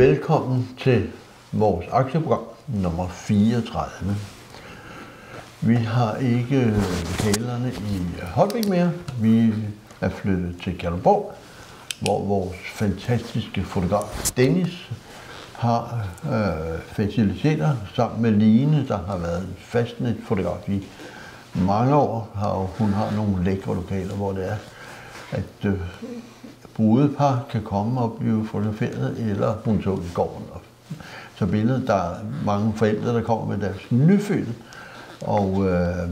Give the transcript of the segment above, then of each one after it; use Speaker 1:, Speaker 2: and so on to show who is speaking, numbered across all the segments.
Speaker 1: Velkommen til vores aktieprogram nummer 34. Vi har ikke lokalerne i Holbæk mere. Vi er flyttet til Kalundborg, hvor vores fantastiske fotograf Dennis har øh, faciliteter sammen med Line, der har været fastnet fotograf i mange år. Har, hun har nogle lækre lokaler, hvor det er, at øh, brudepar kan komme og blive fotograferet, eller hun så i gården. Så billedet, der er mange forældre, der kommer med deres nyfødte, og øh,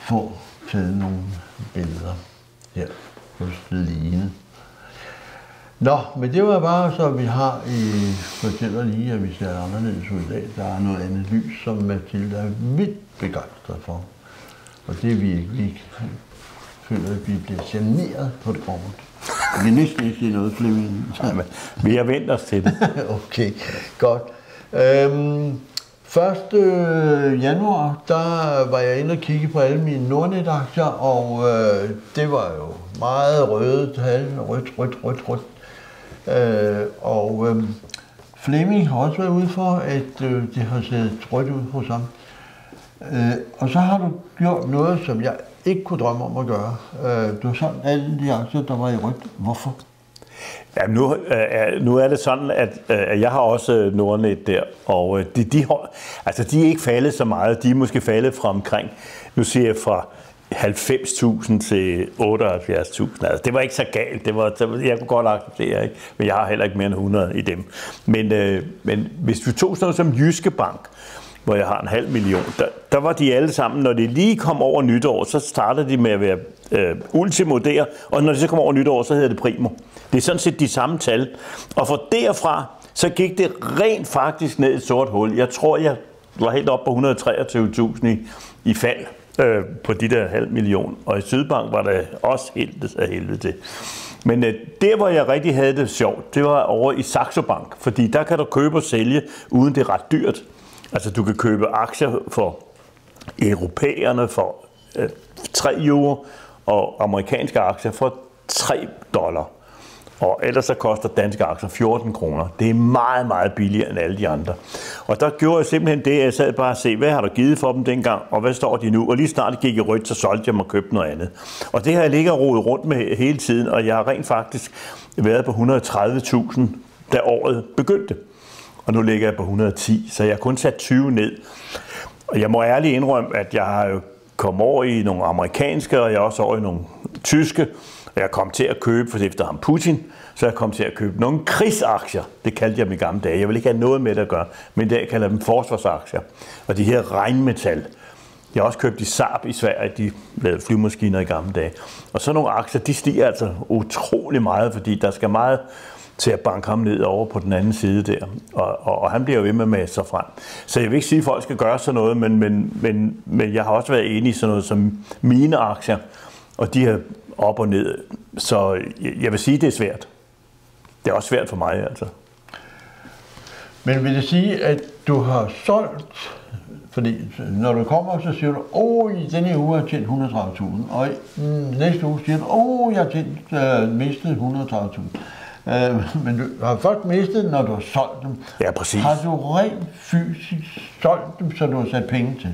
Speaker 1: få taget nogle billeder her hos Line. Nå, men det var bare så, vi har i fortæller lige, at vi ser anderledes ud i dag. Der er noget andet lys, som Mathilde er vildt begejstret for. Og det er vi ikke. Vi føler, at vi bliver generet på det grund. Vi kan næsten ikke sige noget, Flemming.
Speaker 2: Vi har vendt os til det.
Speaker 1: okay, godt. Øhm, 1. januar, der var jeg inde og kigge på alle mine Nordnet-aktier, og øh, det var jo meget røde tal, rødt, rødt, rødt, rødt. Øh, og øh, Flemming har også været ude for, at øh, det har set rødt ud hos ham. Øh, og så har du gjort noget, som jeg ikke kunne drømme om at gøre. Øh, du har sådan alle de aktier, der var i rygt. Hvorfor?
Speaker 2: Ja, nu, øh, nu er det sådan, at øh, jeg har også øh, Nordnet der, og øh, de, de, har, altså, de er ikke faldet så meget. De er måske faldet fra omkring, nu siger jeg fra 90.000 til 78.000. Altså, det var ikke så galt. Det var, jeg kunne godt acceptere, ikke? men jeg har heller ikke mere end 100 i dem. Men, øh, men hvis vi tog sådan noget som Jyske Bank, hvor jeg har en halv million, der, der var de alle sammen, når de lige kom over nytår, så startede de med at være øh, ultimo der, og når de så kom over nytår, så hedder det primo. Det er sådan set de samme tal. Og fra derfra, så gik det rent faktisk ned i et sort hul. Jeg tror, jeg var helt op på 123.000 i, i fald øh, på de der halv million. Og i Sydbank var det også helt af helvede til. Men øh, der, hvor jeg rigtig havde det sjovt, det var over i Saxo Bank, fordi der kan du købe og sælge, uden det er ret dyrt. Altså, du kan købe aktier for europæerne for øh, 3 euro, og amerikanske aktier for 3 dollar. Og ellers så koster danske aktier 14 kroner. Det er meget, meget billigere end alle de andre. Og der gjorde jeg simpelthen det, at jeg sad bare og se, hvad har du givet for dem dengang, og hvad står de nu? Og lige snart det gik i rødt, så solgte jeg mig og købte noget andet. Og det har jeg ligget og rodet rundt med hele tiden, og jeg har rent faktisk været på 130.000, da året begyndte. Og nu ligger jeg på 110, så jeg har kun sat 20 ned. Og jeg må ærligt indrømme, at jeg har jo kommet over i nogle amerikanske, og jeg er også over i nogle tyske, og jeg kom til at købe, for efter ham Putin, så jeg kom til at købe nogle krigsaktier. Det kaldte jeg dem i gamle dage. Jeg vil ikke have noget med det at gøre, men i dag kalder jeg dem forsvarsaktier. Og de her regnmetal. Jeg har også købt i Saab i Sverige, de lavede flymaskiner i gamle dage. Og så nogle aktier, de stiger altså utrolig meget, fordi der skal meget til at banke ham ned over på den anden side der. Og, og, og han bliver jo ved med med sig frem. Så jeg vil ikke sige, at folk skal gøre sådan noget, men, men, men, men jeg har også været enig i sådan noget som mine aktier, og de her op og ned. Så jeg vil sige, at det er svært. Det er også svært for mig, altså.
Speaker 1: Men vil det sige, at du har solgt, fordi når du kommer, så siger du, åh, i denne uge har jeg tjent 130.000, og i mm, næste uge siger du, åh, jeg har tjent, øh, mistet 130.000. Øh, men du har først mistet, når du har solgt dem.
Speaker 2: Ja, præcis.
Speaker 1: Har du rent fysisk solgt dem, så du har sat penge til?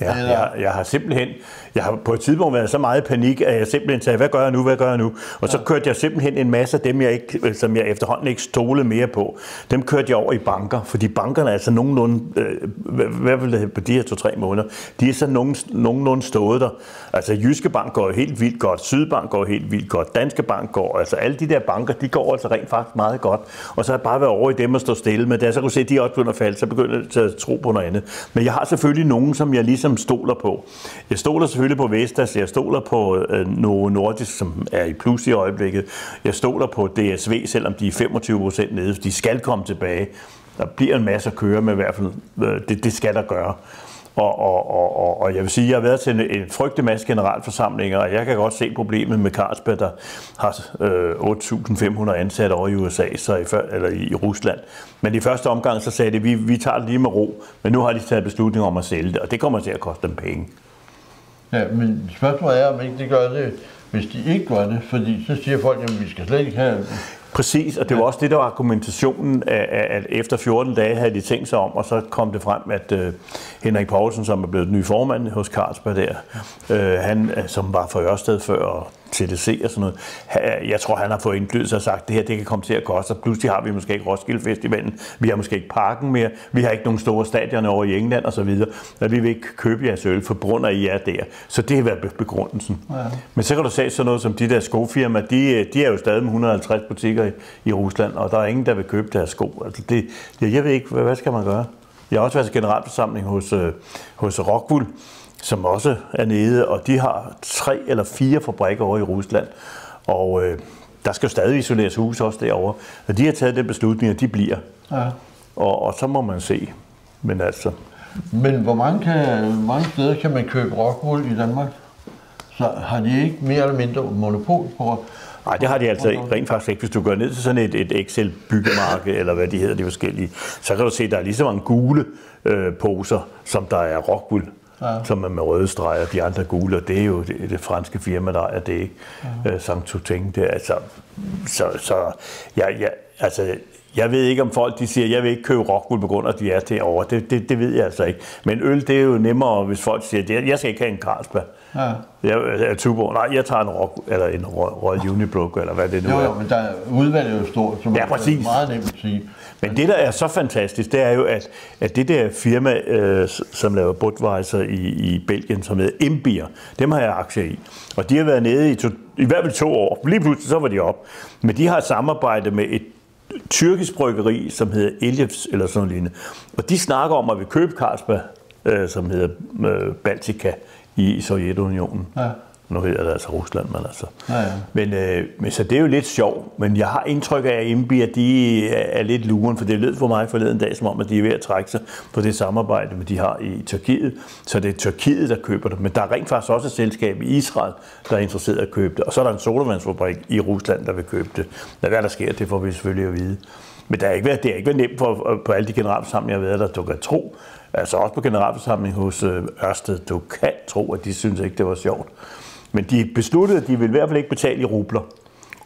Speaker 2: Ja, jeg, jeg har simpelthen, jeg har på et tidspunkt været så meget i panik, at jeg simpelthen sagde, hvad gør jeg nu, hvad gør jeg nu? Og så kørte jeg simpelthen en masse af dem, jeg ikke, som jeg efterhånden ikke stole mere på. Dem kørte jeg over i banker, fordi bankerne er altså nogenlunde, øh, hvad vil det på de her to-tre måneder, de er så nogen, nogenlunde stået der. Altså Jyske Bank går helt vildt godt, Sydbank går helt vildt godt, Danske Bank går, altså alle de der banker, de går altså rent faktisk meget godt. Og så har jeg bare været over i dem og stå stille, men da jeg så kunne se, at de også begynder at falde, så begynder jeg at tro på noget andet. Men jeg har selvfølgelig nogen, som jeg ligesom stoler på. Jeg stoler selvfølgelig på Vestas, jeg stoler på øh, Novo Nordisk, som er i plus i øjeblikket. Jeg stoler på DSV, selvom de er 25 procent nede, de skal komme tilbage. Der bliver en masse at køre med i hvert fald. Øh, det, det skal der gøre. Og, og, og, og og jeg vil sige, at jeg har været til en, en frygtelig masse generalforsamlinger, og jeg kan godt se problemet med Carlsberg, der har øh, 8.500 ansatte over i USA, så i, eller i, i Rusland. Men i første omgang så sagde de, at vi, vi tager det lige med ro, men nu har de taget beslutning om at sælge det, og det kommer til at koste dem penge.
Speaker 1: Ja, men spørgsmålet er, om ikke det gør det, hvis de ikke gør det, fordi så siger folk, at vi skal slet ikke have
Speaker 2: Præcis, og det var også det, der var argumentationen, at, at efter 14 dage havde de tænkt sig om, og så kom det frem, at uh, Henrik Poulsen, som er blevet den nye formand hos Carlsberg der, uh, han, som var for Ørsted før, og TDC og sådan noget. Jeg tror, han har fået indflydelse og sagt, at det her det kan komme til at koste. Pludselig har vi måske ikke Roskilde Festivalen, vi har måske ikke parken mere, vi har ikke nogen store stadioner over i England og så videre. Men vi vil ikke købe jeres øl, for grund af, I er der. Så det har været begrundelsen. Ja. Men så kan du se sådan noget som de der skofirmaer, de, de er jo stadig med 150 butikker i, i Rusland, og der er ingen, der vil købe deres sko. Altså det, jeg ved ikke, hvad, hvad skal man gøre? Jeg har også været til generalforsamling hos, øh, hos Rockwool, som også er nede, og de har tre eller fire fabrikker over i Rusland. Og øh, der skal jo stadig isoleres hus også derovre. Når de har taget den beslutning, at de bliver. Ja. Og, og så må man se. Men altså...
Speaker 1: Men hvor mange, kan, mange steder kan man købe rockwool i Danmark? Så har de ikke mere eller mindre monopol på
Speaker 2: Nej, det har de altså rent faktisk ikke. Hvis du går ned til sådan et, et Excel-byggemarked, eller hvad de hedder, de forskellige, så kan du se, at der er lige så mange gule øh, poser, som der er rockwool ja. som er med røde streger, de andre gule, og det er jo det, det franske firma, der er det, ikke? Ja. Øh, Saint Toutain, det altså, så, så jeg, jeg, altså, jeg ved ikke, om folk de siger, jeg vil ikke købe rockwool på grund af, at de er derovre. Det, det, det ved jeg altså ikke. Men øl, det er jo nemmere, hvis folk siger, jeg skal ikke have en Carlsberg. Ja. Jeg, er Tuborg. Nej, jeg tager en rock, eller en Royal Unibrook, eller hvad det nu
Speaker 1: jo, er. Jo, men der udvalget er jo stort, så ja, præcis. er meget nemt at sige.
Speaker 2: Men det, der er så fantastisk, det er jo, at, at det der firma, øh, som laver Budweiser i, i Belgien, som hedder Embier, dem har jeg aktier i. Og de har været nede i, to, i hvert fald to år. Lige pludselig så var de op. Men de har et samarbejde med et tyrkisk bryggeri, som hedder Elifs, eller sådan noget Og de snakker om at vi købe Carlsberg, øh, som hedder øh, Baltica, i Sovjetunionen. Ja. Nu hedder det altså Rusland, men altså. Ja, ja. Men, øh, men så det er jo lidt sjovt, men jeg har indtryk af, at Imbi, at de er lidt luren, for det lød for mig forleden dag, som om, at de er ved at trække sig på det samarbejde, de har i Tyrkiet. Så det er Tyrkiet, der køber det, men der er rent faktisk også et selskab i Israel, der er interesseret at købe det. Og så er der en sodavandsfabrik i Rusland, der vil købe det. Men hvad der sker, det får vi selvfølgelig at vide. Men det har ikke været, det har ikke været nemt for, på alle de generalforsamlinger, jeg har været der, du kan tro. Altså også på generalforsamling hos øh, Ørsted, du kan tro, at de synes ikke, det var sjovt. Men de besluttede, at de vil i hvert fald ikke betale i rubler.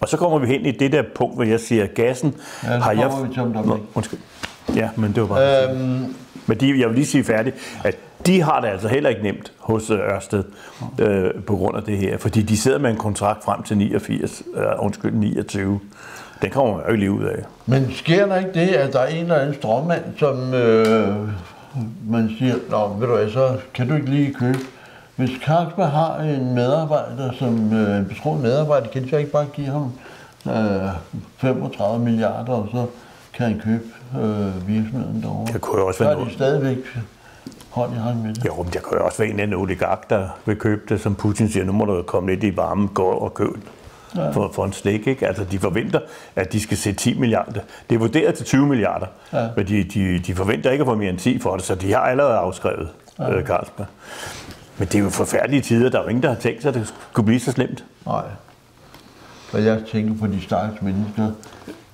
Speaker 2: Og så kommer vi hen i det der punkt, hvor jeg siger, gassen
Speaker 1: ja, har jeg... Vi Nå,
Speaker 2: undskyld. Ja, men det var bare... Øhm... Men de, jeg vil lige sige færdigt, at de har det altså heller ikke nemt hos øh, Ørsted øh, på grund af det her, fordi de sidder med en kontrakt frem til 89, øh, undskyld, 29. Den kommer man jo ikke lige ud af.
Speaker 1: Men sker der ikke det, at der er en eller anden strømmand, som øh, man siger, Nå, ved du hvad, så kan du ikke lige købe hvis Carlsberg har en medarbejder, som øh, en betroet medarbejder, kan de så ikke bare give ham øh, 35 milliarder, og så kan han købe øh, virksomheden derovre.
Speaker 2: Det kunne jo også være
Speaker 1: noget. de stadigvæk hånd i hånd med det.
Speaker 2: Jo, men der kan jo også være en anden oligark, der vil købe det, som Putin siger, nu må du komme lidt i varmen, gå og købe ja. for, for en slik. Ikke? Altså, de forventer, at de skal sætte 10 milliarder. Det er vurderet til 20 milliarder, ja. men de, de, de forventer ikke at få mere end 10 for det, så de har allerede afskrevet ja. øh, Carlsberg. Men det er jo forfærdelige tider. Der er jo ingen, der har tænkt sig, at det skulle blive så slemt.
Speaker 1: Nej. Og jeg tænker på de stakkels mennesker,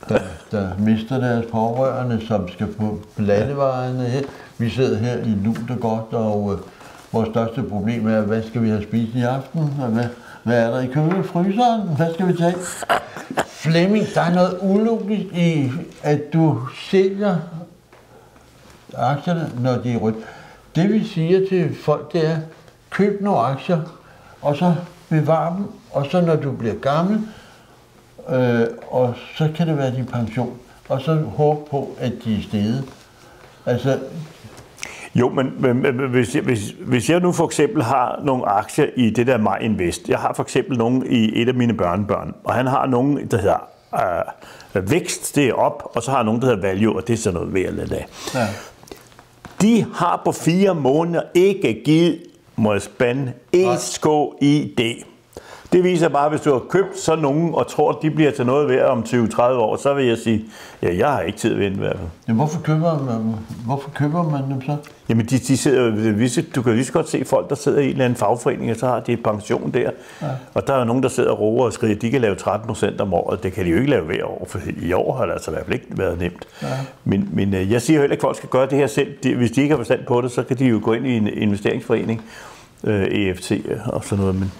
Speaker 1: der, der mister deres pårørende, som skal på landevejene. Vi sidder her i lunt og godt, og øh, vores største problem er, hvad skal vi have spist i aften? Og hvad, hvad er der i kølefryseren? Hvad skal vi tage? Flemming, der er noget ulogisk i, at du sælger aktierne, når de er rødt. Det vi siger til folk, det er, køb nogle aktier, og så bevar dem, og så når du bliver gammel, øh, og så kan det være din pension, og så håb på, at de er steget. Altså,
Speaker 2: jo, men, men hvis, jeg, hvis, hvis jeg nu for eksempel har nogle aktier i det der My Invest, jeg har for eksempel nogle i et af mine børnebørn, og han har nogle, der hedder øh, vækst, det er op, og så har nogen, der hedder value, og det er sådan noget ved at af. Ja. De har på fire måneder ikke givet må jeg spænde ESKID. Det viser bare, at hvis du har købt så nogen og tror, at de bliver til noget værd om 20-30 år, så vil jeg sige, ja, jeg har ikke tid at vente i hvert fald.
Speaker 1: Ja, hvorfor køber man, hvorfor køber man dem så?
Speaker 2: Jamen, de, de sidder, du kan lige så godt se folk, der sidder i en eller anden fagforening, og så har de et pension der. Ja. Og der er nogen, der sidder og roer og skriver, at de kan lave 13 procent om året. Det kan de jo ikke lave hver år, for i år har det altså i hvert fald ikke været nemt. Ja. Men, men øh, jeg siger heller ikke, at folk skal gøre det her selv. Hvis de ikke har forstand på det, så kan de jo gå ind i en investeringsforening øh, EFT og sådan noget, men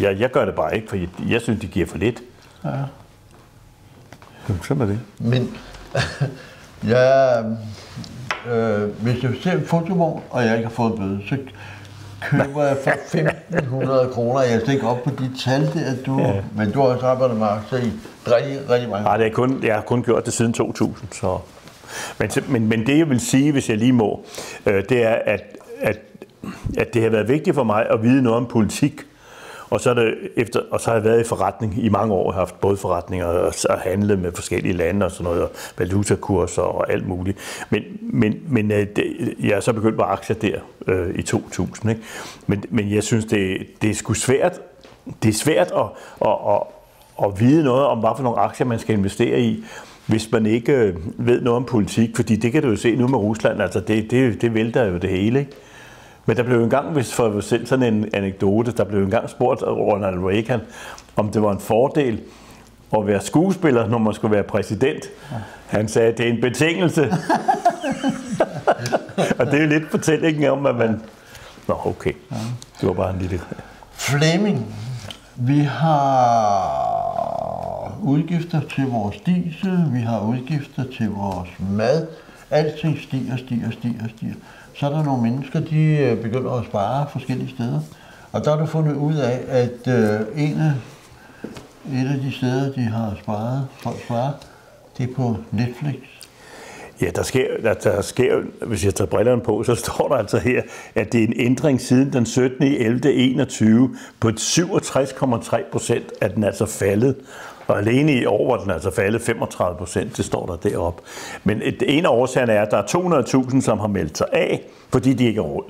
Speaker 2: jeg, jeg gør det bare ikke, for jeg, jeg synes, de giver for lidt. Ja. Jamen, sådan er det.
Speaker 1: Men jeg, øh, hvis jeg ser en fotovogn, og jeg ikke har fået en bøde, så køber jeg for 1.500 kroner. Jeg er ikke op på de tal der, du, ja. men du har også arbejdet med aktier i rigtig, rigtig mange.
Speaker 2: Nej, det er kun, jeg har kun gjort det siden 2000, så... Men, men, men det, jeg vil sige, hvis jeg lige må, øh, det er, at, at, at det har været vigtigt for mig at vide noget om politik, og så, er det efter, og så har jeg været i forretning i mange år. Jeg har haft både forretninger og, og handlet med forskellige lande og sådan noget, og valutakurser og alt muligt. Men, men, men øh, det, jeg er så begyndt på aktier der øh, i 2000. Ikke? Men, men jeg synes, det, det er sgu svært. Det er svært at, at, at, at vide noget om, hvad for nogle aktier man skal investere i hvis man ikke øh, ved noget om politik, fordi det kan du jo se nu med Rusland, altså det, det, det vælter jo det hele, ikke? Men der blev engang, hvis for selv sådan en anekdote, der blev engang spurgt af Ronald Reagan, om det var en fordel at være skuespiller, når man skulle være præsident. Han sagde, at det er en betingelse. og det er jo lidt fortællingen om, at man... Nå, okay. Det var bare en lille...
Speaker 1: Fleming, vi har udgifter til vores diesel, vi har udgifter til vores mad. Alting stiger, stiger, stiger, stiger så er der nogle mennesker, de øh, begynder at spare forskellige steder. Og der er du fundet ud af, at øh, en af, et af de steder, de har sparet, folk sparer, det er på Netflix.
Speaker 2: Ja, der sker, der, der sker, hvis jeg tager brillerne på, så står der altså her, at det er en ændring siden den 17. 11. 21 på 67,3 procent, at den altså faldet. Og alene i år var den altså faldet 35 procent, det står der deroppe. Men et, en af årsagerne er, at der er 200.000, som har meldt sig af, fordi de ikke har råd.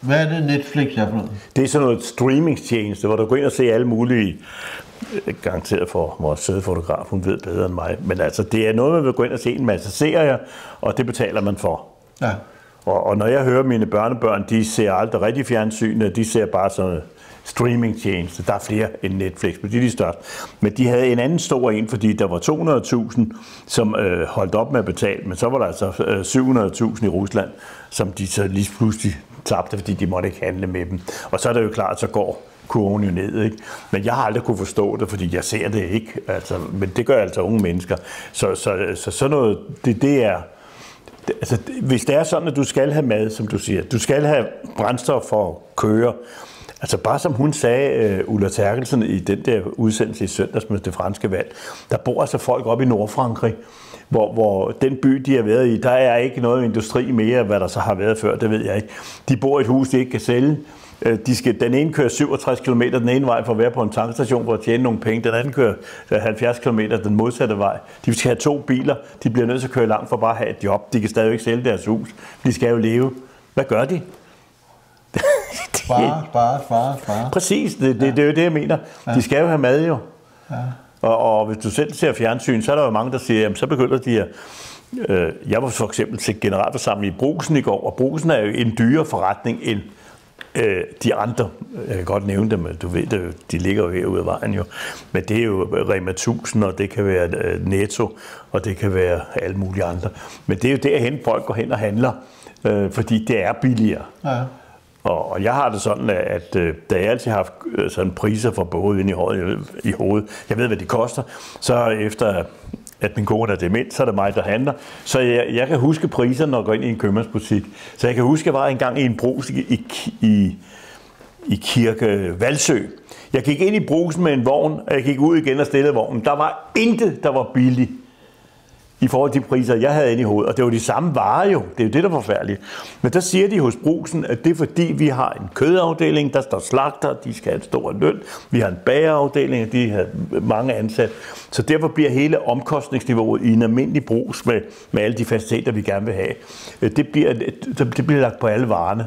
Speaker 1: Hvad er det Netflix er for noget?
Speaker 2: Det er sådan noget streamingstjeneste, hvor du går ind og ser alle mulige garanteret for vores sædefotograf, hun ved bedre end mig. Men altså, det er noget, man vil gå ind og se en masse serier, og det betaler man for.
Speaker 1: Ja.
Speaker 2: Og, og når jeg hører mine børnebørn, de ser aldrig rigtig fjernsyn, de ser bare sådan streamingtjeneste. Der er flere end Netflix, men de er de største. Men de havde en anden stor en, fordi der var 200.000, som øh, holdt op med at betale, men så var der altså øh, 700.000 i Rusland, som de så lige pludselig tabte, fordi de måtte ikke handle med dem. Og så er det jo klart, at så går kurven jo ned. Ikke? Men jeg har aldrig kunne forstå det, fordi jeg ser det ikke. Altså, men det gør altså unge mennesker. Så, så, så sådan noget, det, det er... Altså, hvis det er sådan, at du skal have mad, som du siger, du skal have brændstof for at køre, Altså bare som hun sagde, uh, Ulla Terkelsen, i den der udsendelse i søndags med det franske valg, der bor altså folk op i Nordfrankrig, hvor, hvor den by, de har været i, der er ikke noget industri mere, hvad der så har været før, det ved jeg ikke. De bor i et hus, de ikke kan sælge. Øh, de skal, den ene kører 67 km den ene vej for at være på en tankstation for at tjene nogle penge. Den anden kører øh, 70 km den modsatte vej. De skal have to biler. De bliver nødt til at køre langt for bare at have et job. De kan stadig ikke sælge deres hus. De skal jo leve. Hvad gør de?
Speaker 1: Spare, spare, spare, spare.
Speaker 2: Præcis, det, det, ja. det er jo det, jeg mener. Ja. De skal jo have mad jo.
Speaker 1: Ja.
Speaker 2: Og, og hvis du selv ser fjernsyn, så er der jo mange, der siger, jamen så begynder de at... Øh, jeg var for eksempel til generalforsamling i Brusen i går, og Brusen er jo en dyre forretning end øh, de andre. Jeg kan godt nævne dem, du ved det, de ligger jo herude af vejen jo. Men det er jo Rema 1000, og det kan være øh, Netto, og det kan være alle mulige andre. Men det er jo derhen, folk går hen og handler, øh, fordi det er billigere.
Speaker 1: Ja.
Speaker 2: Og, og jeg har det sådan, at øh, da jeg altid har haft øh, sådan priser for både ind i hovedet, i hovedet, jeg ved, hvad de koster, så efter at min kone er dement, så er det mig, der handler. Så jeg, jeg kan huske priserne, når jeg går ind i en købmandsbutik. Så jeg kan huske, at jeg var engang i en brus i, i, i Kirke Valsø. Jeg gik ind i brusen med en vogn, og jeg gik ud igen og stillede vognen. Der var intet, der var billigt i forhold til de priser, jeg havde inde i hovedet. Og det var de samme varer jo. Det er jo det, der er forfærdeligt. Men der siger de hos Brugsen, at det er fordi, vi har en kødafdeling, der står slagter, de skal have en stor løn. Vi har en bagerafdeling, og de har mange ansat. Så derfor bliver hele omkostningsniveauet i en almindelig brugs med, med alle de faciliteter, vi gerne vil have, øh, det bliver, det bliver lagt på alle varerne.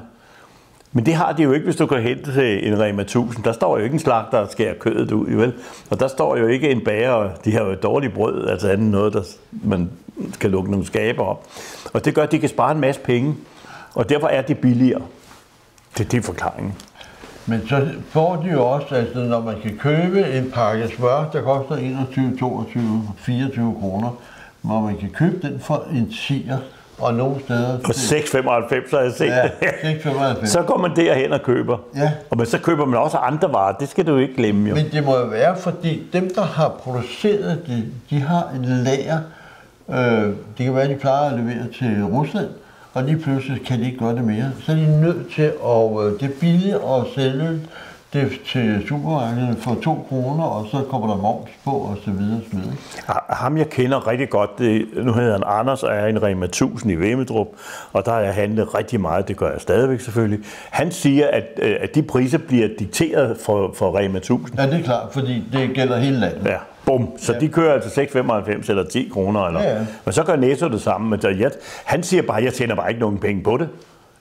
Speaker 2: Men det har de jo ikke, hvis du går hen til en Rema 1000. Der står jo ikke en slagter, der skærer kødet ud, vel? Og der står jo ikke en bager, de har jo et dårligt brød, altså andet noget, der man kan lukke nogle skaber op. Og det gør, at de kan spare en masse penge, og derfor er det billigere. Det, det er forklaringen.
Speaker 1: Men så får de jo også, altså når man kan købe en pakke smør, der koster 21, 22, 24 kroner, når man kan købe den for en tiger, og nogle steder...
Speaker 2: På 6,95 har jeg set
Speaker 1: Ja,
Speaker 2: det.
Speaker 1: 6,95.
Speaker 2: Så går man derhen og køber.
Speaker 1: Ja.
Speaker 2: Og men så køber man også andre varer. Det skal du ikke glemme jo.
Speaker 1: Men det må jo være, fordi dem, der har produceret det, de har en lager. Øh, det kan være, at de plejer at levere til Rusland, og lige pludselig kan de ikke gøre det mere. Så er de nødt til at... Øh, det er billigt at sælge det til supermarkederne for 2 kroner, og så kommer der moms på, og så videre, så videre.
Speaker 2: Ham jeg kender rigtig godt, det, nu hedder han Anders, og er en Rema 1000 i Vemedrup, og der har jeg handlet rigtig meget, det gør jeg stadigvæk selvfølgelig. Han siger, at, øh, at de priser bliver dikteret for, for Rema 1000.
Speaker 1: Ja, det er klart, fordi det gælder hele landet.
Speaker 2: Ja, bum. Så ja. de kører altså 6,95 eller 10 kroner. Eller.
Speaker 1: Ja, ja.
Speaker 2: Men så gør Netto det samme. Men jeg, han siger bare, at jeg tjener bare ikke nogen penge på det.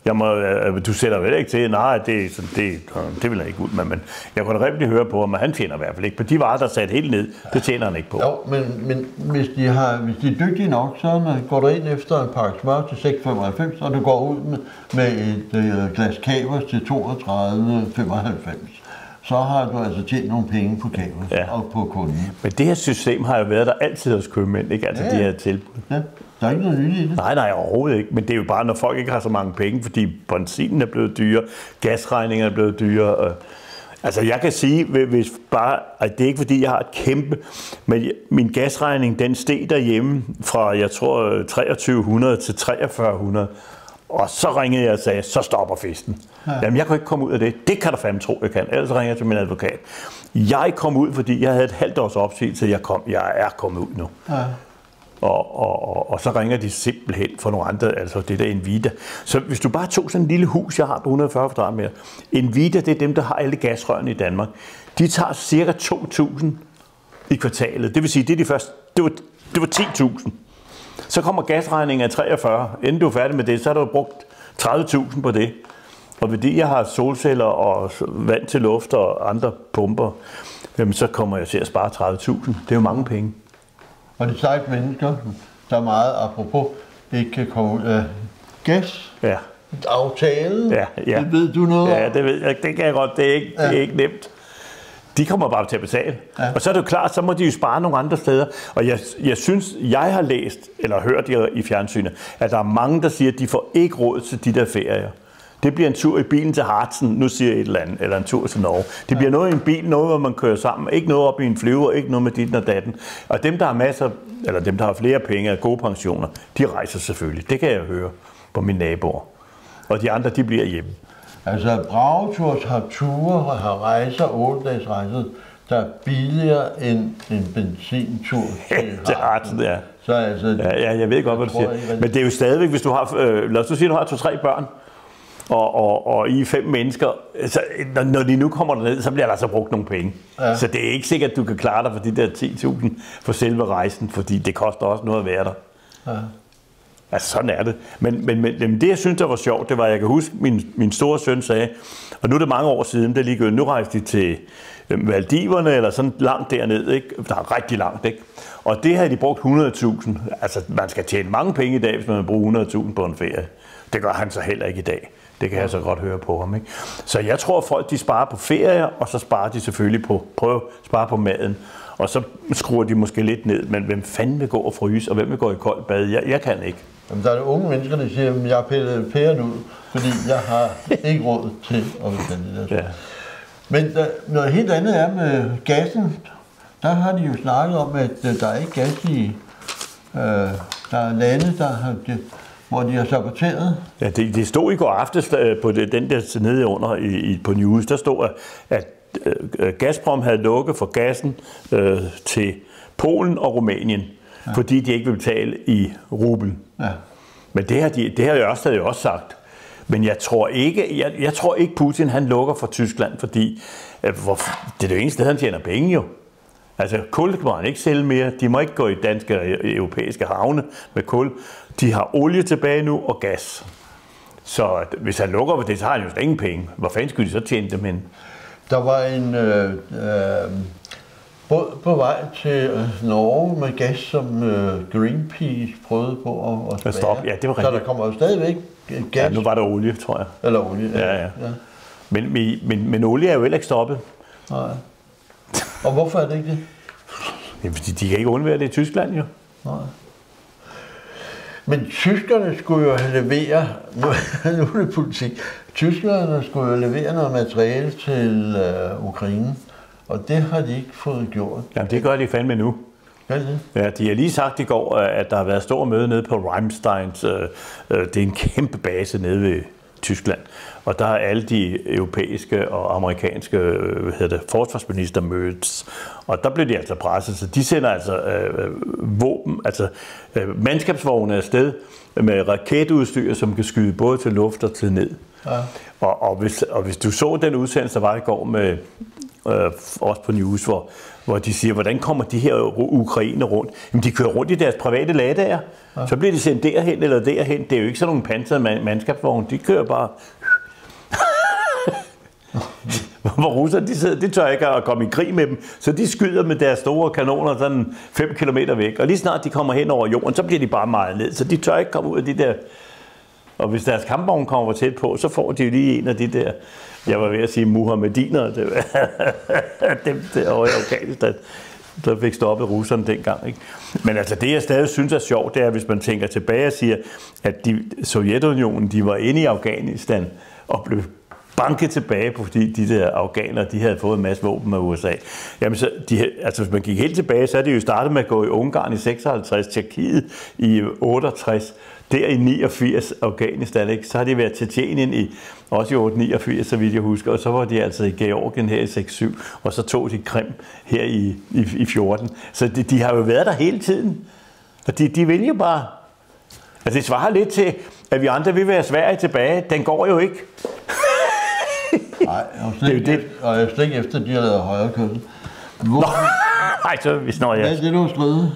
Speaker 2: Jeg må, øh, du sætter vel ikke til, nej, det, er sådan- det, øh, det vil jeg ikke ud med, men jeg kunne da rimelig høre på ham, at han tjener i hvert fald ikke. På de varer, der er sat helt ned, det tjener han ikke på.
Speaker 1: Jo, men, men hvis, de har, hvis de er dygtige nok, så går du ind efter en pakke smør til 6,95, og du går ud med, med et øh, glas kavers til 32,95. Så har du altså tjent nogle penge på kavers
Speaker 2: Ja.
Speaker 1: og på kunden.
Speaker 2: Men det her system har jo været der altid hos købmænd, ikke? Altså
Speaker 1: Ja,
Speaker 2: de
Speaker 1: ja.
Speaker 2: her tilbud.
Speaker 1: Ja, der er ikke noget nyt i det.
Speaker 2: Nej, nej, overhovedet ikke. Men det er jo bare, når folk ikke har så mange penge, fordi benzinen er blevet dyre, gasregninger er blevet dyre. Og, altså, jeg kan sige, hvi- hvis bare, at det er ikke fordi, jeg har et kæmpe, men min gasregning, den steg derhjemme fra, jeg tror, 2300 til 4300. Og så ringede jeg og sagde, så stopper festen. Ja. Jamen, jeg kan ikke komme ud af det. Det kan du fandme tro, jeg kan. Ellers ringer jeg til min advokat. Jeg kom ud, fordi jeg havde et halvt års opsigelse. Jeg, kom, jeg er kommet ud nu.
Speaker 1: Ja.
Speaker 2: Og, og, og, og så ringer de simpelthen for nogle andre, altså det der Invita. Så hvis du bare tog sådan en lille hus, jeg har på 140 kvadratmeter. Invita, det er dem, der har alle gasrørene i Danmark. De tager cirka 2.000 i kvartalet. Det vil sige, det er de første, det var, det var 10.000. Så kommer gasregningen af 43. Inden du er færdig med det, så har du brugt 30.000 på det. Og fordi jeg har solceller og vand til luft og andre pumper, jamen så kommer jeg til at spare 30.000. Det er jo mange penge.
Speaker 1: Og de seje mennesker, der er meget apropos, ikke kan komme ud af gas.
Speaker 2: Ja.
Speaker 1: Aftalen,
Speaker 2: Ja, ja.
Speaker 1: det ved du noget
Speaker 2: Ja, det, ved jeg, det kan jeg godt. Det er ikke, ja. det er ikke nemt. De kommer bare til at betale. Ja. Og så er det jo klart, så må de jo spare nogle andre steder. Og jeg, jeg synes, jeg har læst, eller hørt i, i fjernsynet, at der er mange, der siger, at de får ikke råd til de der ferier. Det bliver en tur i bilen til Hartsen, nu siger jeg et eller andet, eller en tur til Norge. Det bliver noget i en bil, noget, hvor man kører sammen. Ikke noget op i en flyver, ikke noget med dit og datten. Og dem, der har masser, eller dem, der har flere penge og gode pensioner, de rejser selvfølgelig. Det kan jeg høre på mine naboer. Og de andre, de bliver hjemme.
Speaker 1: Altså, Brageturs har ture og har rejser, 8 dages rejser, der er billigere end en benzintur til
Speaker 2: Til Hartsen, ja.
Speaker 1: Så altså,
Speaker 2: Ja, ja, jeg ved godt, hvad du siger.
Speaker 1: ikke,
Speaker 2: Men det er jo stadigvæk, hvis du har, øh, lad os sige, du har to-tre børn, og, og, og I er fem mennesker, så når, når de nu kommer derned, så bliver der altså brugt nogle penge. Ja. Så det er ikke sikkert, at du kan klare dig for de der 10.000 for selve rejsen, fordi det koster også noget at være der.
Speaker 1: Ja.
Speaker 2: Altså, sådan er det. Men, men, men, det, jeg synes, der var sjovt, det var, at jeg kan huske, min, min store søn sagde, og nu er det mange år siden, det er ligegyldigt, nu rejste de til øh, Valdiverne, Maldiverne, eller sådan langt derned, ikke? der er rigtig langt, ikke? Og det havde de brugt 100.000. Altså, man skal tjene mange penge i dag, hvis man vil bruge 100.000 på en ferie. Det gør han så heller ikke i dag. Det kan jeg så godt høre på ham. Ikke? Så jeg tror, at folk de sparer på ferier, og så sparer de selvfølgelig på, prøv at spare på maden. Og så skruer de måske lidt ned, men hvem fanden vil gå og fryse, og hvem vil gå i koldt bad? Jeg, jeg kan ikke.
Speaker 1: Jamen, der er det unge mennesker, der siger, at jeg har pillet pæren ud, fordi jeg har ikke råd til at betale det.
Speaker 2: Ja.
Speaker 1: Men der, noget helt andet er med gassen. Der har de jo snakket om, at øh, der er ikke gas i... Øh, der er lande, der har, det, hvor de har saboteret.
Speaker 2: Ja, det, det stod i går aftes øh, på den der nede under i, i, på News, der stod, at, at øh, Gazprom havde lukket for gassen øh, til Polen og Rumænien, ja. fordi de ikke vil betale i rubel.
Speaker 1: Ja.
Speaker 2: Men det har, de, det har Ørsted jo også sagt. Men jeg tror ikke, jeg, jeg tror ikke Putin han lukker for Tyskland, fordi øh, hvor, det er det eneste sted, han tjener penge jo. Altså kul må han ikke sælge mere. De må ikke gå i danske og europæiske havne med kul. De har olie tilbage nu og gas. Så hvis han lukker for det, så har han jo slet ingen penge. Hvor fanden skulle de så tjene dem hen?
Speaker 1: Der var en øh, øh, båd på vej til øh, Norge med gas, som øh, Greenpeace prøvede på at, at
Speaker 2: stoppe.
Speaker 1: spærre.
Speaker 2: Ja, det var
Speaker 1: Så
Speaker 2: rigtigt.
Speaker 1: der kommer jo stadigvæk gas
Speaker 2: Ja, nu var der olie, tror jeg.
Speaker 1: eller olie.
Speaker 2: Ja, ja. Men, men, men, men olie er jo heller ikke stoppet.
Speaker 1: Nej. Og hvorfor er det ikke det?
Speaker 2: Ja, fordi de kan ikke undvære det i Tyskland jo.
Speaker 1: Nej. Men tyskerne skulle jo levere, nu, nu er det politik, tyskerne skulle jo levere noget materiale til øh, Ukraine, og det har de ikke fået gjort.
Speaker 2: Jamen, det gør de fandme nu.
Speaker 1: Det?
Speaker 2: Ja, de har lige sagt i går, øh, at der har været stor møde nede på Reimsteins. øh, øh, Det er en kæmpe base nede ved Tyskland. Og der har alle de europæiske og amerikanske øh, hvad hedder det, forsvarsminister mødtes. Og der blev de altså presset, så de sender altså øh, våben, altså øh, mandskabsvogne afsted med raketudstyr, som kan skyde både til luft og til ned.
Speaker 1: Ja.
Speaker 2: Og, og, hvis, og hvis du så den udsendelse, der var i går med øh, også på News, hvor, hvor de siger, hvordan kommer de her ukrainer rundt? Jamen, de kører rundt i deres private ladager. Ja. Så bliver de sendt derhen eller derhen. Det er jo ikke sådan nogle pansrede man- mandskabsvogne. De kører bare... hvor russerne, de, sidder, de tør ikke at komme i krig med dem, så de skyder med deres store kanoner sådan 5 km væk. Og lige snart de kommer hen over jorden, så bliver de bare meget ned, så de tør ikke komme ud af de der og hvis deres kampvogn kommer tæt på, så får de jo lige en af de der, jeg var ved at sige muhammediner, det var dem derovre i Afghanistan, der fik stoppet russerne dengang. Ikke? Men altså det, jeg stadig synes er sjovt, det er, hvis man tænker tilbage og siger, at de, Sovjetunionen, de var inde i Afghanistan og blev banket tilbage, fordi de der afghanere, de havde fået en masse våben af USA. Jamen, så de, altså, hvis man gik helt tilbage, så er det jo startet med at gå i Ungarn i 56, Tjekkiet i 68, der i 89 Afghanistan, ikke? så har de været til Tjetjenien i også i 89, så vidt jeg husker, og så var de altså i Georgien her i 6-7, og så tog de Krim her i, i, i 14. Så de, de har jo været der hele tiden, og de, de vil jo bare... Altså det svarer lidt til, at vi andre vil være Sverige tilbage. Den går jo ikke.
Speaker 1: Nej, og slet,
Speaker 2: Det er
Speaker 1: ikke,
Speaker 2: jo
Speaker 1: det. og slet ikke efter, de har lavet højre kørsel. Hvor,
Speaker 2: Nej, så hvis når
Speaker 1: hvad er
Speaker 2: jeg...
Speaker 1: det, du har skrevet?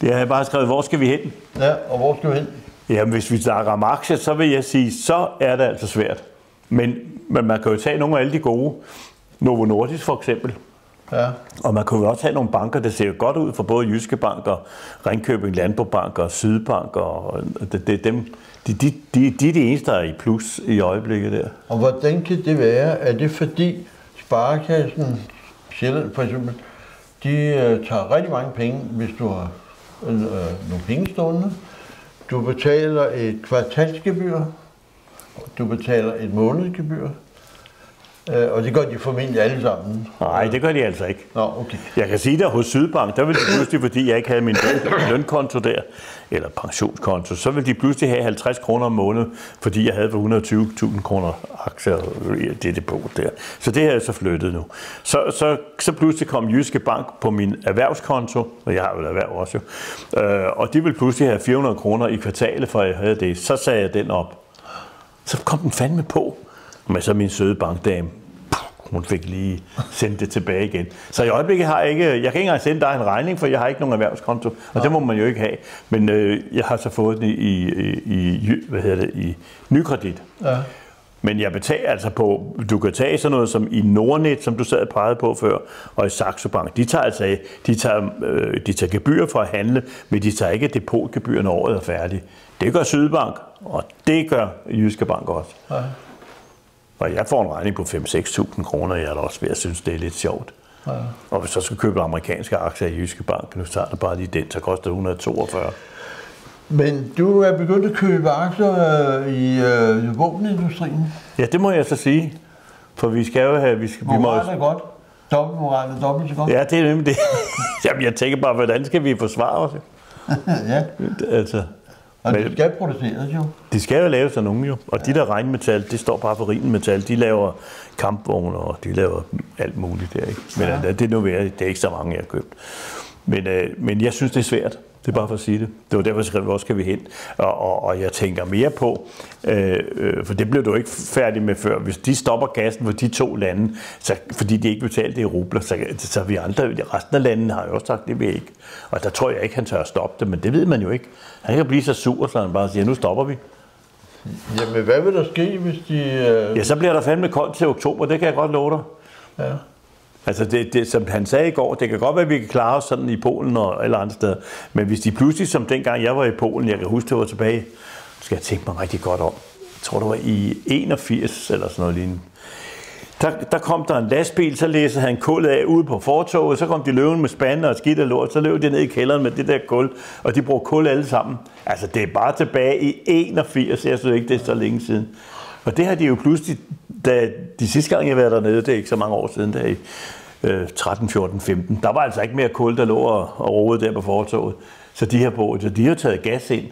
Speaker 2: Det har jeg bare skrevet, hvor skal vi hen?
Speaker 1: Ja, og hvor skal vi hen?
Speaker 2: Jamen, hvis vi snakker om aktier, så vil jeg sige, så er det altså svært. Men, men man kan jo tage nogle af alle de gode. Novo Nordisk for eksempel.
Speaker 1: Ja.
Speaker 2: Og man kunne jo også have nogle banker, der ser jo godt ud for både Jyske Bank og Ringkøbing Landbobank og Sydbank. Og det, det, dem, de, de, de, de er de eneste, der er i plus i øjeblikket der.
Speaker 1: Og hvordan kan det være? Er det fordi Sparekassen Sjælland for eksempel, de øh, tager rigtig mange penge, hvis du har øh, nogle penge stående. Du betaler et kvartalsgebyr, du betaler et månedsgebyr, øh, og det gør de formentlig alle sammen.
Speaker 2: Nej, det gør de altså ikke.
Speaker 1: Nå, okay.
Speaker 2: Jeg kan sige, at hos Sydbank, der ville de pludselig, fordi jeg ikke havde min løn- lønkonto der, eller pensionskonto, så ville de pludselig have 50 kroner om måneden, fordi jeg havde for 120.000 kroner aktier i det depot der. Så det har jeg så flyttet nu. Så, så, så pludselig kom Jyske Bank på min erhvervskonto, og jeg har jo et erhverv også jo, øh, og de ville pludselig have 400 kroner i kvartalet, for jeg havde det. Så sagde jeg den op. Så kom den fandme på. Men så min søde bankdame, hun fik lige sendt det tilbage igen. Så i øjeblikket har jeg ikke, jeg kan ikke engang sende dig en regning, for jeg har ikke nogen erhvervskonto, og det må man jo ikke have. Men øh, jeg har så fået den i, i, i, hvad hedder det, i nykredit.
Speaker 1: Ja.
Speaker 2: Men jeg betaler altså på, du kan tage sådan noget som i Nordnet, som du sad og pegede på før, og i Saxo Bank. De tager altså, de tager, øh, de tager gebyr for at handle, men de tager ikke depotgebyr, når året er færdigt. Det gør Sydbank, og det gør Jyske Bank også.
Speaker 1: Ja.
Speaker 2: Og jeg får en regning på 5-6.000 kroner, jeg er da også ved at synes, det er lidt sjovt.
Speaker 1: Ja.
Speaker 2: Og hvis jeg skal købe amerikanske aktier i Jyske Bank, nu tager det bare lige den, så koster det 142.
Speaker 1: Men du er begyndt at købe aktier øh, i øh, våbenindustrien.
Speaker 2: Ja, det må jeg så sige. For vi skal jo have... Vi, skal, vi må,
Speaker 1: er godt. Dobbelt moral er dobbelt så godt.
Speaker 2: ja, det er nemlig det. Jamen, jeg tænker bare, hvordan skal vi forsvare os?
Speaker 1: ja.
Speaker 2: Altså,
Speaker 1: Og
Speaker 2: Men-
Speaker 1: det skal produceres jo.
Speaker 2: de skal jo lave sådan nogle jo. Og de der regnmetal, det står bare for Rhinmetal. De laver kampvogne, og de laver alt muligt der. Ikke? Men
Speaker 1: Ja.
Speaker 2: ja. det er nu. Det er ikke så mange, jeg har købt. Men, øh, men jeg synes, det er svært. Det er bare for at sige det. Det var derfor, jeg skrev, hvor skal vi hen? Og, og, og jeg tænker mere på, øh, øh, for det blev du ikke færdig med før. Hvis de stopper gassen for de to lande, så, fordi de ikke betalte i rubler, så, så vi andre, resten af landene har jo også sagt, det vil ikke. Og der tror jeg ikke, han tør at stoppe det, men det ved man jo ikke. Han kan blive så sur, så han bare siger, nu stopper vi.
Speaker 1: Jamen, hvad vil der ske, hvis de... Øh...
Speaker 2: Ja, så bliver der fandme koldt til oktober, det kan jeg godt love dig.
Speaker 1: Ja.
Speaker 2: Altså, det, det, som han sagde i går, det kan godt være, at vi kan klare os sådan i Polen og alle andre steder. Men hvis de pludselig, som dengang jeg var i Polen, jeg kan huske, det var tilbage, nu skal jeg tænke mig rigtig godt om. Jeg tror, det var i 81 eller sådan noget lignende. der, der kom der en lastbil, så læste han kullet af ude på fortoget, så kom de løven med spande og skidt og lort, så løb de ned i kælderen med det der kul, og de brugte kul alle sammen. Altså, det er bare tilbage i 81, jeg synes ikke, det er så længe siden. Og det har de jo pludselig, da de sidste gang, jeg var dernede, det er ikke så mange år siden, der i øh, 13, 14, 15, der var altså ikke mere kul, der lå og, og roede der på fortoget. Så de har, brugt, så de har taget gas ind.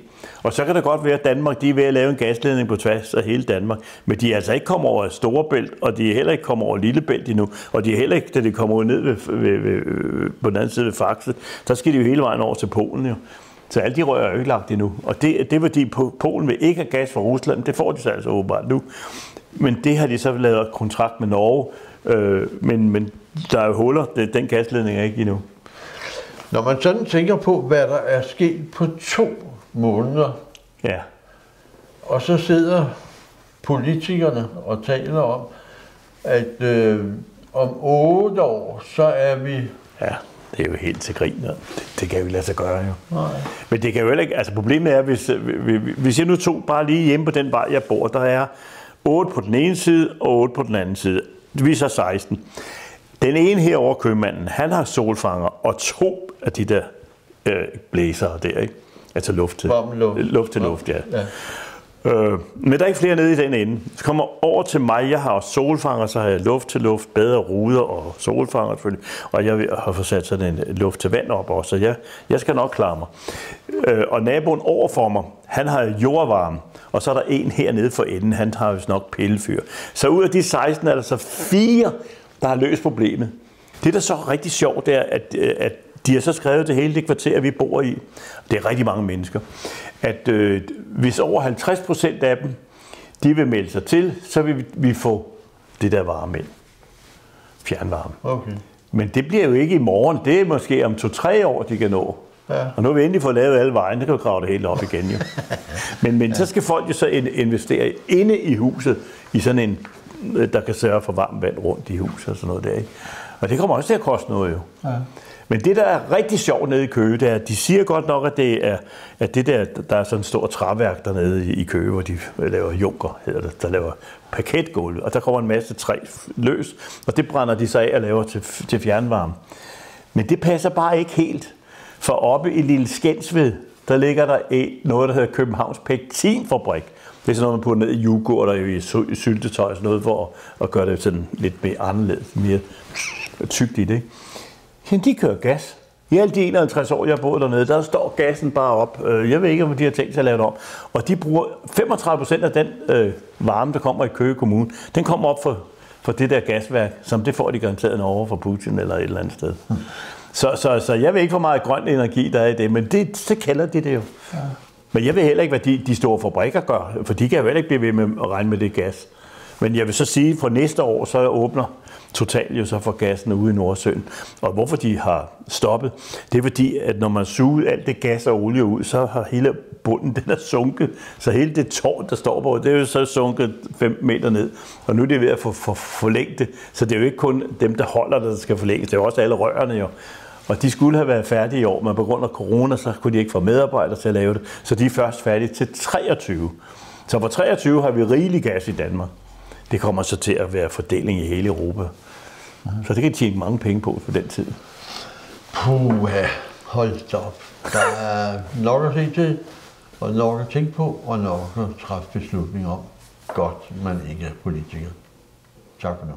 Speaker 2: Og så kan det godt være, at Danmark de er ved at lave en gasledning på tværs af hele Danmark. Men de er altså ikke kommet over Storebælt, og de er heller ikke kommet over Lillebælt endnu. Og de er heller ikke, da de kommer ned ved, ved, ved, på den anden side ved Faxe, der skal de jo hele vejen over til Polen jo. Så alle de rører er jo ikke lagt endnu. Og det, det er fordi Polen vil ikke have gas fra Rusland. Det får de så altså åbenbart nu. Men det har de så lavet kontrakt med Norge. Øh, men, men der er jo huller. Den gasledning er ikke endnu.
Speaker 1: Når man sådan tænker på, hvad der er sket på to måneder,
Speaker 2: Ja.
Speaker 1: og så sidder politikerne og taler om, at øh, om otte år, så er vi...
Speaker 2: Ja, det er jo helt til grin. Det, det kan vi lade sig gøre jo.
Speaker 1: Nej.
Speaker 2: Men det kan jo heller ikke, altså problemet er, hvis, hvis jeg nu tog bare lige hjemme på den vej, jeg bor, der er 8 på den ene side og 8 på den anden side. Vi er så 16. Den ene her over købmanden, han har solfanger og to af de der øh, blæsere der, ikke? Altså luft til
Speaker 1: Varmluft.
Speaker 2: luft, til luft ja.
Speaker 1: Ja.
Speaker 2: Øh, men der er ikke flere nede i den ende. Så kommer over til mig, jeg har også solfanger, så har jeg luft til luft, bedre ruder og solfanger selvfølgelig, og jeg har fået sat sådan en luft til vand op også, så jeg, jeg skal nok klare mig. Øh, og naboen overfor mig, han har jordvarme, og så er der en hernede for enden, han har vist nok pillefyr. Så ud af de 16 er der så fire, der har løst problemet. Det, der så er rigtig sjovt, det er, at, øh, at de har så skrevet til hele det kvarter, vi bor i. Det er rigtig mange mennesker. At øh, hvis over 50 procent af dem, de vil melde sig til, så vil vi, vi få det der varme ind. Fjernvarme.
Speaker 1: Okay.
Speaker 2: Men det bliver jo ikke i morgen. Det er måske om to-tre år, de kan nå.
Speaker 1: Ja.
Speaker 2: Og nu har vi endelig fået lavet alle vejen, så kan vi grave det helt op igen jo. men, men så skal folk jo så in- investere inde i huset, i sådan en, øh, der kan sørge for varmt vand rundt i huset og sådan noget der. Ikke? Og det kommer også til at koste noget jo.
Speaker 1: Ja.
Speaker 2: Men det, der er rigtig sjovt nede i Køge, det er, at de siger godt nok, at det er at det der, der er sådan en stor træværk dernede i, Køge, hvor de øh, laver junker, hedder det, der laver paketgulv, og der kommer en masse træ løs, og det brænder de sig af og laver til, til fjernvarme. Men det passer bare ikke helt, for oppe i Lille Skensved, der ligger der et, noget, der hedder Københavns Pektinfabrik. Det er sådan noget, man putter ned i yoghurt og i, i syltetøj og sådan noget, for at, at gøre det sådan lidt mere anderledes, mere tykt i det. Ikke? Jamen, de kører gas. I alle de 51 år, jeg har boet dernede, der står gassen bare op. Øh, Jeg ved ikke, om de har tænkt sig at lave det om. Og de bruger 35 procent af den øh, varme, der kommer i Køge Kommune, den kommer op for, for det der gasværk, som det får de garanteret over fra Putin eller et eller andet sted. Så, så, så jeg ved ikke, hvor meget grøn energi der er i det, men det, så kalder de det jo. Ja. Men jeg ved heller ikke, hvad de, de store fabrikker gør, for de kan jo heller ikke blive ved med at regne med det gas. Men jeg vil så sige, at for næste år, så åbner Total jo så for gassen ude i Nordsøen. Og hvorfor de har stoppet, det er fordi, at når man suger alt det gas og olie ud, så har hele bunden, den er sunket. Så hele det tårn, der står på, det er jo så sunket 5 meter ned. Og nu er det ved at få for, forlænge det. Så det er jo ikke kun dem, der holder det, der skal forlænges. Det er jo også alle rørene jo. Og de skulle have været færdige i år, men på grund af corona, så kunne de ikke få medarbejdere til at lave det. Så de er først færdige til 23. Så på 23 har vi rigelig gas i Danmark. Det kommer så til at være fordeling i hele Europa. Så det kan tjene mange penge på for den tid.
Speaker 1: Puh, hold da op. Der er nok at se til, og nok at tænke på, og nok at træffe beslutninger om. Godt, man ikke er politiker. Tak for nu.